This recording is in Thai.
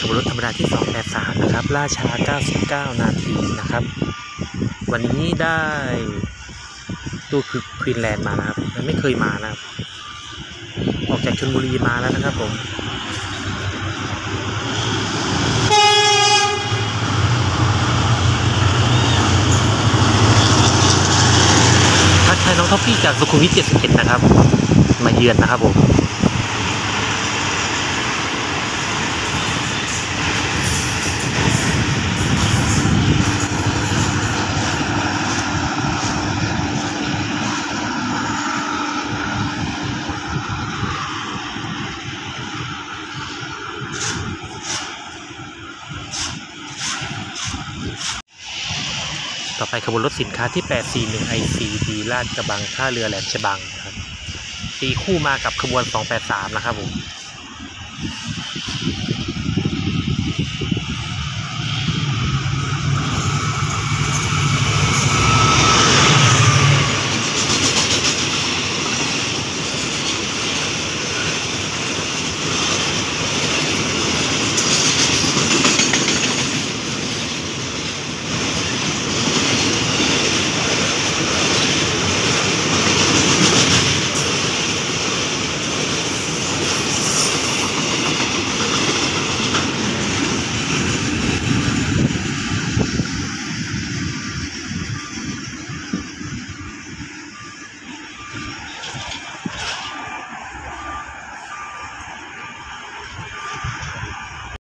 ขบวนรถธรรมดาที่ 283 นะครับ ล่าช้า 99 นาทีนะครับ วันนี้ได้ตัวคือควีนแลนด์มานะครับมันไม่เคยมานะครับ ออกจากชลบุรีมาแล้วนะครับผมทักทายน้องท็อปปี้จากสุขุมวิท 71 นะครับ มาเยือนนะครับผม ต่อไปขบวนรถสินค้าที่ 841 ICD ลาดกระบังท่าเรือแหลมฉบังครับตีคู่มากับขบวน 283 นะครับผม